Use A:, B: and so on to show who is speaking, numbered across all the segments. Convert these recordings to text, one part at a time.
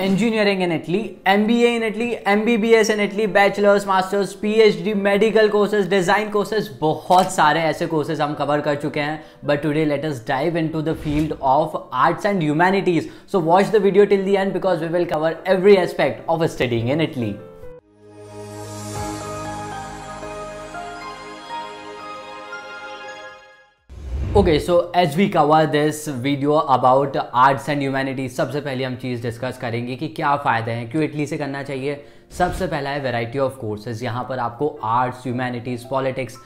A: Engineering in Italy M B A in Italy M B B S in Italy bachelors masters P H D medical courses design courses बहुत सारे ऐसे courses हम cover कर चुके हैं। But today let's dive into the field of arts and humanities so watch the video till the end because we will cover every aspect of studying in Italy okay so as we cover this video about arts and humanities सबसे पहले हम चीज़ discuss करेंगे कि क्या फ़ायदे हैं, क्यों Italy से करना चाहिए। सबसे पहला है वेराइटी ऑफ़ कोर्सेज यहाँ पर आपको आर्ट्स ह्यूमैनिटीज़ पॉलिटिक्स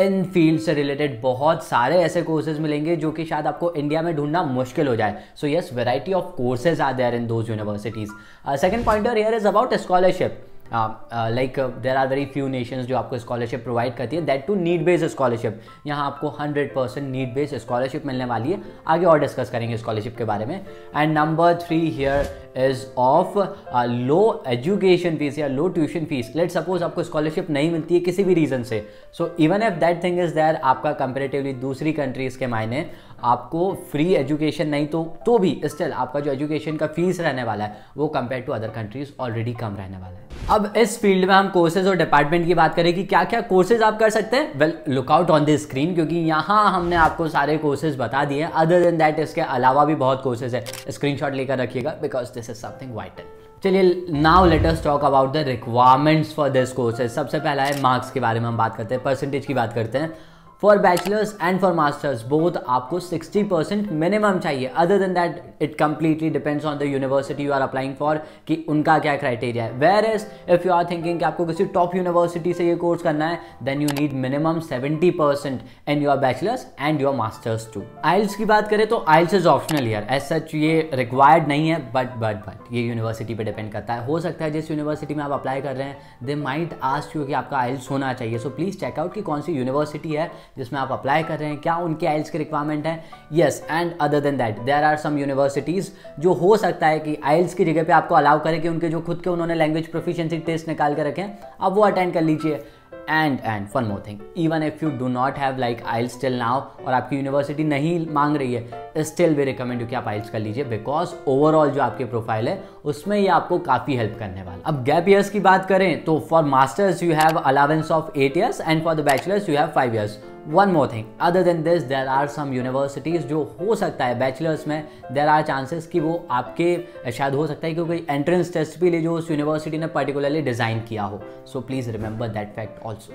A: इन फ़ील्ड से रिलेटेड बहुत सारे ऐसे कोर्सेज मिलेंगे जो कि शायद आपको इंडिया में ढूंढना मुश्किल हो जाए। So yes variety of courses are there in those universities second pointer here is about scholarship like there are very few nations जो आपको स्कॉलरशिप प्रोवाइड करती है that too need based scholarship यहाँ आपको hundred percent need based scholarship मिलने वाली है। आगे और डिस्कस करेंगे स्कॉलरशिप के बारे में। And number three here is of low education fees या low tuition fees let suppose आपको स्कॉलरशिप नहीं मिलती है किसी भी रीज़न से। So even if that thing is there आपका कंपेरेटिवली दूसरी कंट्रीज़ के मायने आपको फ्री एजुकेशन नहीं तो तो भी स्टिल आपका जो एजुकेशन का फ़ीस रहने वाला है, वो compare to other countries already कम रहने वाला है। अब इस फ़ील्ड में हम कोर्सेज और डिपार्टमेंट की बात करें कि क्या क्या कोर्सेज आप कर सकते हैं? Well look out on the screen क्योंकि यहाँ हमने आपको सारे कोर्सेज बता दिए अदर देन दैट इसके अलावा भी बहुत कोर्सेज है। स्क्रीनशॉट लेकर रखिएगा because this is something vital चलिए now let us talk about the requirements for this courses सबसे पहला है मार्क्स के बारे में हम बात करते हैं परसेंटेज की बात करते हैं। For bachelors and for masters both आपको 60 परसेंट मिनिमम चाहिए. Other than that it completely depends on the university you are applying for कि उनका क्या क्राइटेरिया है. Whereas if you are thinking कि आपको किसी टॉप यूनिवर्सिटी से ये कोर्स करना है then you need minimum 70 percent in your bachelors and your masters to IELTS की बात करें तो IELTS is optional year as such ये रिक्वायर्ड नहीं है बट बट बट ये यूनिवर्सिटी पर डिपेंड करता है. हो सकता है जिस यूनिवर्सिटी में आप अप्लाई कर रहे हैं दे माइट आस्क यू कि आपका आइल्स होना चाहिए. सो प्लीज़ चेकआउट कि कौन सी यूनिवर्सिटी है जिसमें आप अप्लाई कर रहे हैं, क्या उनके आइल्स की रिक्वायरमेंट है? Yes and other than that there are some universities जो हो सकता है कि आइल्स की जगह पे आपको अलाउ करें कि उनके जो खुद के उन्होंने लैंग्वेज प्रोफिशिएंसी टेस्ट निकाल के रखें अब वो अटेंड कर लीजिए। And and one more thing even if you do not have like IELTS till now और आपकी यूनिवर्सिटी नहीं मांग रही है स्टिल वी रिकमेंड यू कि आप आइल्स कर लीजिए बिकॉज़ ओवरऑल जो आपके प्रोफ़ाइल है, उसमें ये आपको काफ़ी हेल्प करने वाला अब गैप ईयर्स की बात करें तो for masters you have allowance of eight years and for the bachelors you have five years one more thing other than this there are some universities जो हो सकता है बैचलर्स में देर आर चांसेस कि वो आपके, शायद हो सकता है क्योंकि एंट्रेंस टेस्ट भी ले जो उस यूनिवर्सिटी ने पर्टिकुलरली डिज़ाइन किया हो। So please remember that fact also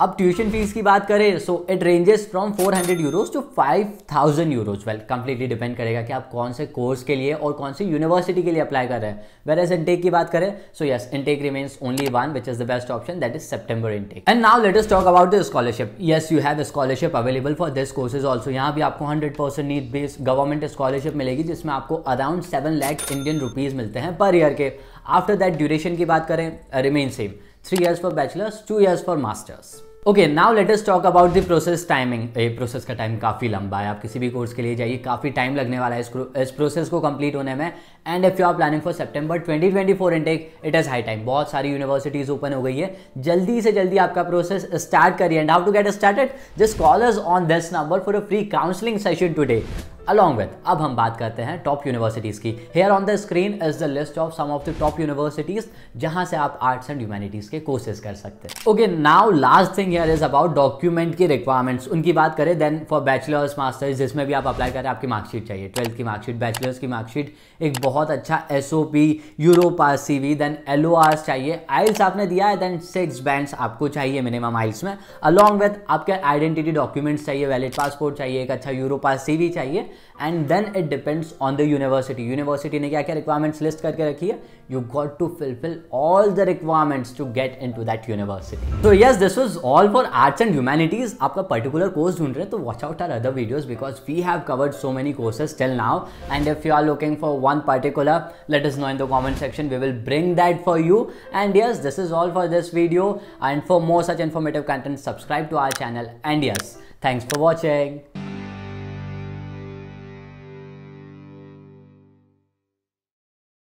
A: अब ट्यूशन फ़ीस की बात करें so it ranges from 400 hundred euros to 5000 euros well completely depend करेगा कि आप कौन से कोर्स के लिए और कौन सी यूनिवर्सिटी के लिए अप्लाई कर रहे हैं. वेर एज इनटेक की बात करें so yes intake remains only one which is the best option that is September intake and now let us talk about the scholarship yes you have scholarship available for this courses also यहाँ भी आपको hundred percent need based government scholarship मिलेगी, जिसमें आपको around seven lakh Indian rupees मिलते हैं per year के. After that duration की बात करें remain same three years for bachelors two years for masters okay now let us talk about the process timing ये प्रोसेस का टाइम काफ़ी लंबा है। आप किसी भी कोर्स के लिए जाइए। काफ़ी टाइम लगने वाला है इस, इस प्रोसेस को कंप्लीट होने में। And if you are planning for September 2024 intake it is high time बहुत सारी यूनिवर्सिटीज़ ओपन हो गई है। जल्दी से जल्दी आपका प्रोसेस स्टार्ट करिए। And how to get started just call us on this number for a free counselling session today along with अब हम बात करते हैं टॉप यूनिवर्सिटीज़ की। Here on the screen is the list of some of the top universities जहाँ से आप arts and humanities के कोर्सेज कर सकते हैं। Okay now last thing here is about document की रिक्वायरमेंट्स उनकी बात करें देन फॉर बैचलर्स मास्टर्स जिसमें भी आप अप्लाई करें, आपकी मार्कशीट चाहिए। ट्वेल्थ की मार्कशीट बैचलर्स की मार्कशीट एक बहुत अच्छा S O P Europass C V then L O Rs चाहिए। आइल्स आपने दिया है देन सिक्स बैंड्स आपको चाहिए मिनिमम आइल्स में। अलॉन्ग विद आपके आइडेंटिटी डॉक्यूमेंट्स चाहिए वैलिड पासपोर्ट चाहिए, एक अच्छा यूरोपास सी वी चाहिए। And then it depends on the university university ने क्या क्या रिक्वायरमेंट्स लिस्ट करके रखी है? You got to fulfil all the requirements to get into that university तो yes this was all all for arts and humanities आपका particular course ढूंढ रहे हैं तो watch out our other videos because we have covered so many courses till now and if you are looking for one particular let us know in the comment section we will bring that for you and yes this is all for this video and for more such informative content subscribe to our channel and yes thanks for watching